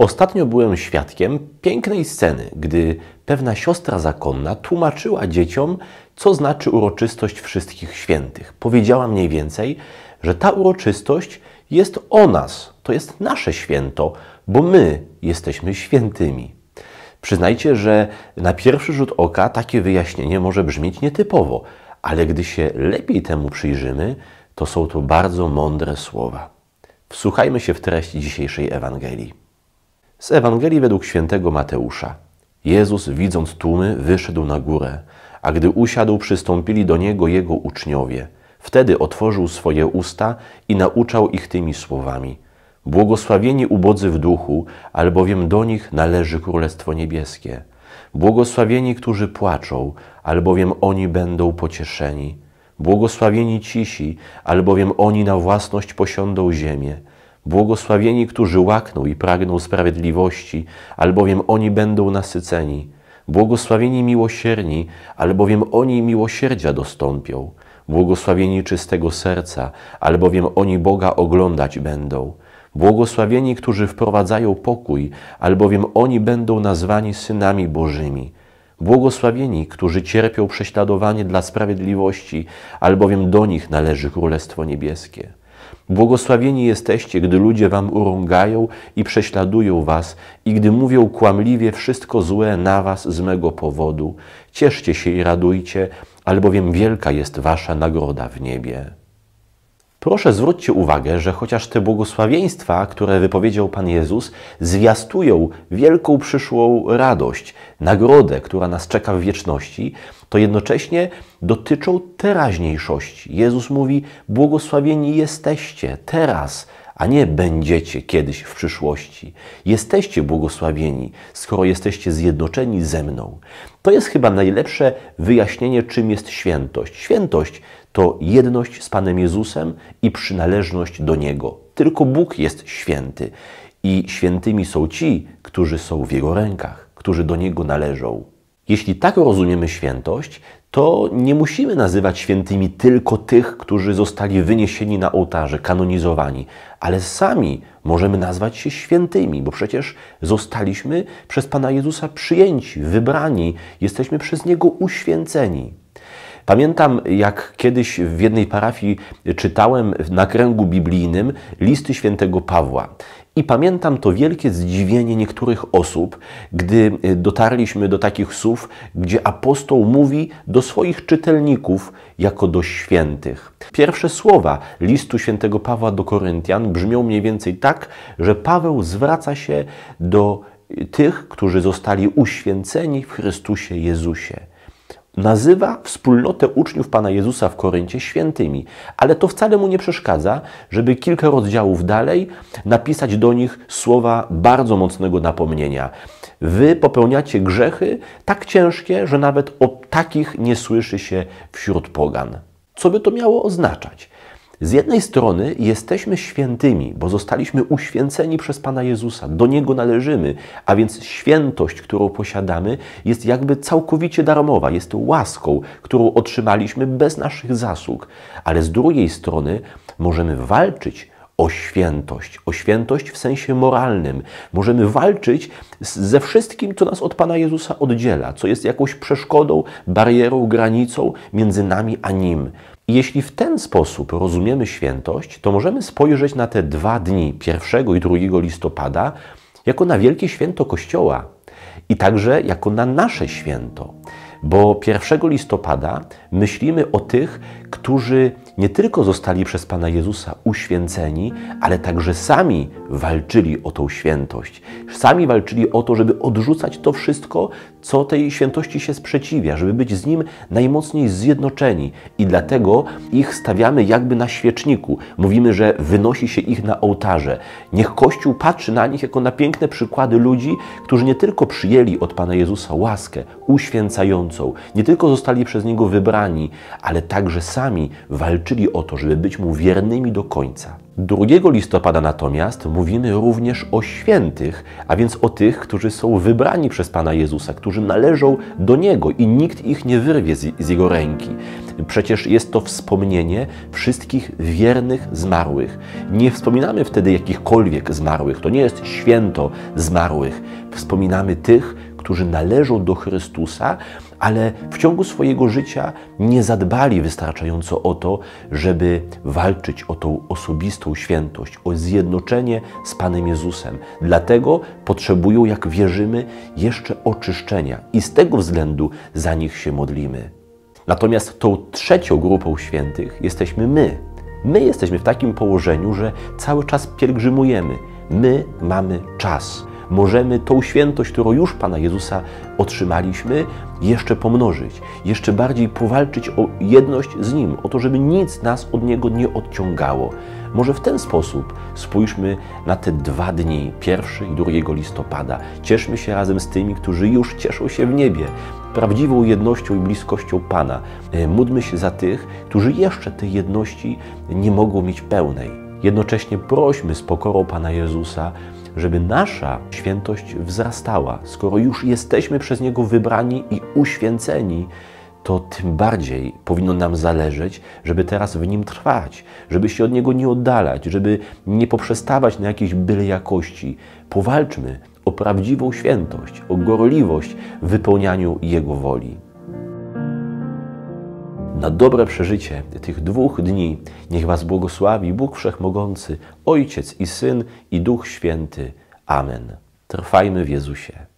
Ostatnio byłem świadkiem pięknej sceny, gdy pewna siostra zakonna tłumaczyła dzieciom, co znaczy uroczystość wszystkich świętych. Powiedziała mniej więcej, że ta uroczystość jest o nas, to jest nasze święto, bo my jesteśmy świętymi. Przyznajcie, że na pierwszy rzut oka takie wyjaśnienie może brzmieć nietypowo, ale gdy się lepiej temu przyjrzymy, to są to bardzo mądre słowa. Wsłuchajmy się w treść dzisiejszej Ewangelii. Z Ewangelii według świętego Mateusza. Jezus, widząc tłumy, wyszedł na górę, a gdy usiadł, przystąpili do niego jego uczniowie. Wtedy otworzył swoje usta i nauczał ich tymi słowami: Błogosławieni ubodzy w duchu, albowiem do nich należy Królestwo Niebieskie. Błogosławieni, którzy płaczą, albowiem oni będą pocieszeni. Błogosławieni cisi, albowiem oni na własność posiądą ziemię. Błogosławieni, którzy łakną i pragną sprawiedliwości, albowiem oni będą nasyceni. Błogosławieni miłosierni, albowiem oni miłosierdzia dostąpią. Błogosławieni czystego serca, albowiem oni Boga oglądać będą. Błogosławieni, którzy wprowadzają pokój, albowiem oni będą nazwani synami Bożymi. Błogosławieni, którzy cierpią prześladowanie dla sprawiedliwości, albowiem do nich należy Królestwo Niebieskie. Błogosławieni jesteście, gdy ludzie wam urągają i prześladują was, i gdy mówią kłamliwie wszystko złe na was z mego powodu. Cieszcie się i radujcie, albowiem wielka jest wasza nagroda w niebie. Proszę zwróćcie uwagę, że chociaż te błogosławieństwa, które wypowiedział Pan Jezus, zwiastują wielką przyszłą radość, nagrodę, która nas czeka w wieczności, to jednocześnie dotyczą teraźniejszości. Jezus mówi: Błogosławieni jesteście teraz, a nie będziecie kiedyś w przyszłości. Jesteście błogosławieni, skoro jesteście zjednoczeni ze mną. To jest chyba najlepsze wyjaśnienie, czym jest świętość. Świętość to jedność z Panem Jezusem i przynależność do Niego. Tylko Bóg jest święty i świętymi są ci, którzy są w Jego rękach, którzy do Niego należą. Jeśli tak rozumiemy świętość, to nie musimy nazywać świętymi tylko tych, którzy zostali wyniesieni na ołtarze, kanonizowani, ale sami możemy nazwać się świętymi, bo przecież zostaliśmy przez Pana Jezusa przyjęci, wybrani, jesteśmy przez Niego uświęceni. Pamiętam, jak kiedyś w jednej parafii czytałem na kręgu biblijnym listy świętego Pawła. I pamiętam to wielkie zdziwienie niektórych osób, gdy dotarliśmy do takich słów, gdzie apostoł mówi do swoich czytelników jako do świętych. Pierwsze słowa listu świętego Pawła do Koryntian brzmią mniej więcej tak, że Paweł zwraca się do tych, którzy zostali uświęceni w Chrystusie Jezusie nazywa wspólnotę uczniów Pana Jezusa w Koryncie świętymi, ale to wcale mu nie przeszkadza, żeby kilka rozdziałów dalej napisać do nich słowa bardzo mocnego napomnienia. Wy popełniacie grzechy tak ciężkie, że nawet o takich nie słyszy się wśród pogan. Co by to miało oznaczać? Z jednej strony jesteśmy świętymi, bo zostaliśmy uświęceni przez Pana Jezusa, do Niego należymy, a więc świętość, którą posiadamy, jest jakby całkowicie darmowa, jest łaską, którą otrzymaliśmy bez naszych zasług. Ale z drugiej strony możemy walczyć o świętość, o świętość w sensie moralnym. Możemy walczyć ze wszystkim, co nas od Pana Jezusa oddziela, co jest jakąś przeszkodą, barierą, granicą między nami a Nim. Jeśli w ten sposób rozumiemy świętość, to możemy spojrzeć na te dwa dni, 1 i 2 listopada, jako na wielkie święto Kościoła i także jako na nasze święto. Bo 1 listopada myślimy o tych, którzy nie tylko zostali przez Pana Jezusa uświęceni, ale także sami walczyli o tą świętość. Sami walczyli o to, żeby odrzucać to wszystko, co tej świętości się sprzeciwia, żeby być z Nim najmocniej zjednoczeni. I dlatego ich stawiamy jakby na świeczniku. Mówimy, że wynosi się ich na ołtarze. Niech Kościół patrzy na nich jako na piękne przykłady ludzi, którzy nie tylko przyjęli od Pana Jezusa łaskę uświęcającą, nie tylko zostali przez Niego wybrani, ale także sami walczyli walczyli o to, żeby być Mu wiernymi do końca. 2 listopada natomiast mówimy również o świętych, a więc o tych, którzy są wybrani przez Pana Jezusa, którzy należą do Niego i nikt ich nie wyrwie z, z Jego ręki. Przecież jest to wspomnienie wszystkich wiernych zmarłych. Nie wspominamy wtedy jakichkolwiek zmarłych, to nie jest święto zmarłych. Wspominamy tych, którzy należą do Chrystusa, ale w ciągu swojego życia nie zadbali wystarczająco o to, żeby walczyć o tą osobistą świętość, o zjednoczenie z Panem Jezusem. Dlatego potrzebują, jak wierzymy, jeszcze oczyszczenia i z tego względu za nich się modlimy. Natomiast tą trzecią grupą świętych jesteśmy my. My jesteśmy w takim położeniu, że cały czas pielgrzymujemy. My mamy czas możemy tą świętość, którą już Pana Jezusa otrzymaliśmy, jeszcze pomnożyć, jeszcze bardziej powalczyć o jedność z Nim, o to, żeby nic nas od Niego nie odciągało. Może w ten sposób spójrzmy na te dwa dni, 1 i 2 listopada. Cieszmy się razem z tymi, którzy już cieszą się w niebie, prawdziwą jednością i bliskością Pana. E, módlmy się za tych, którzy jeszcze tej jedności nie mogą mieć pełnej. Jednocześnie prośmy z pokorą Pana Jezusa, żeby nasza świętość wzrastała. Skoro już jesteśmy przez Niego wybrani i uświęceni, to tym bardziej powinno nam zależeć, żeby teraz w nim trwać, żeby się od niego nie oddalać, żeby nie poprzestawać na jakiejś byle jakości. Powalczmy o prawdziwą świętość, o gorliwość w wypełnianiu Jego woli na dobre przeżycie tych dwóch dni niech Was błogosławi Bóg Wszechmogący, Ojciec i Syn i Duch Święty. Amen. Trwajmy w Jezusie.